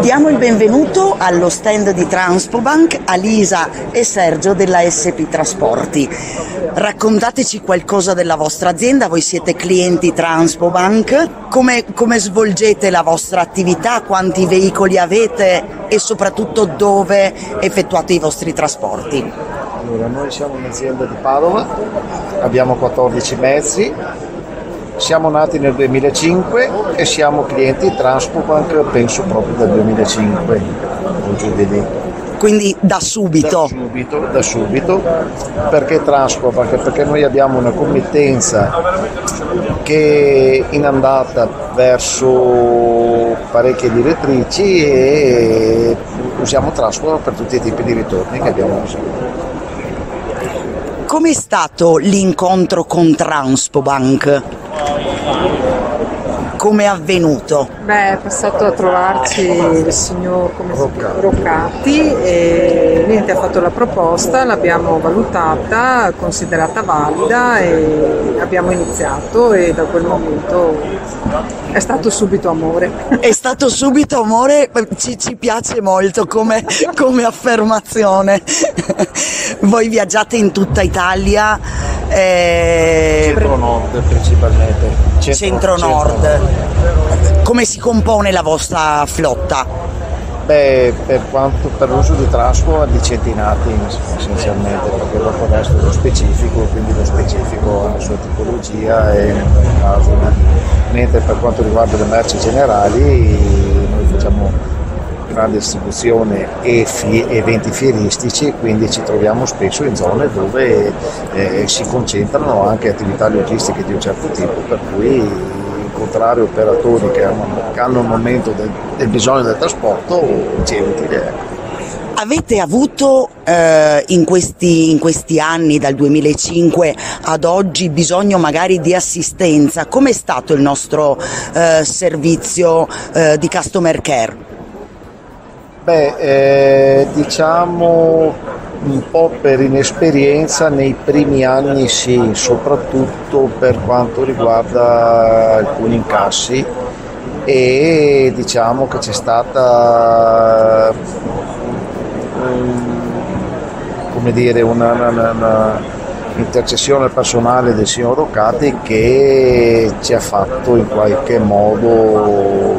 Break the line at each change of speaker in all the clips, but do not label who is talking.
Diamo il benvenuto allo stand di Transpobank a Lisa e Sergio della SP Trasporti. Raccontateci qualcosa della vostra azienda, voi siete clienti Transpobank, come, come svolgete la vostra attività, quanti veicoli avete e soprattutto dove effettuate i vostri trasporti?
Allora, noi siamo un'azienda di Padova, abbiamo 14 mezzi, siamo nati nel 2005 e siamo clienti Transpobank penso proprio dal 2005 o giù di lì.
Quindi da subito?
Da subito, da subito. Perché Transpobank? Perché noi abbiamo una committenza che è in andata verso parecchie direttrici e usiamo Transpobank per tutti i tipi di ritorni che abbiamo bisogno.
Com'è stato l'incontro con Transpobank? Come è avvenuto?
Beh, è passato a trovarci il signor Roccati. Roccati e niente, ha fatto la proposta, l'abbiamo valutata, considerata valida e abbiamo iniziato e da quel momento è stato subito amore.
È stato subito amore, ci, ci piace molto come, come affermazione. Voi viaggiate in tutta Italia.
Eh... Centro-nord principalmente.
Centro-nord. Centro come si compone la vostra flotta?
Beh, per, quanto, per l'uso di Trasco di centinati essenzialmente, perché dopo è lo specifico, quindi lo specifico ha la sua tipologia e nel caso, mentre per quanto riguarda le merci generali noi facciamo grande distribuzione e fie, eventi fieristici, quindi ci troviamo spesso in zone dove eh, si concentrano anche attività logistiche di un certo tipo, per cui incontrare operatori che hanno, che hanno il momento del, del, bisogno del trasporto ci è utile.
Avete avuto eh, in, questi, in, questi, anni, dal 2005 ad oggi, bisogno magari di assistenza? Com'è stato il nostro eh, servizio eh, di customer care?
Beh, eh, diciamo un po' per inesperienza nei primi anni sì, soprattutto per quanto riguarda alcuni incassi e diciamo che c'è stata come dire, una, una, una intercessione personale del signor Roccati che ci ha fatto in qualche modo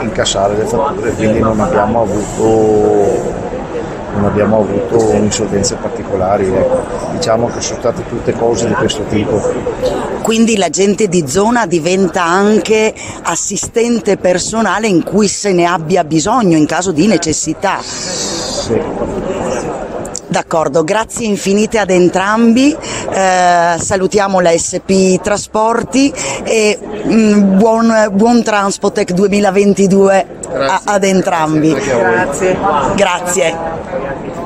incassare le fatture, quindi non abbiamo avuto non abbiamo avuto insolvenze particolari, ecco. diciamo che sono state tutte cose di questo tipo.
Quindi la gente di zona diventa anche assistente personale in cui se ne abbia bisogno in caso di necessità.
Sì.
D'accordo, grazie infinite ad entrambi, eh, salutiamo la SP Trasporti e mh, mm, buon, buon Transpotec 2022 a, ad entrambi.
Grazie.
Grazie.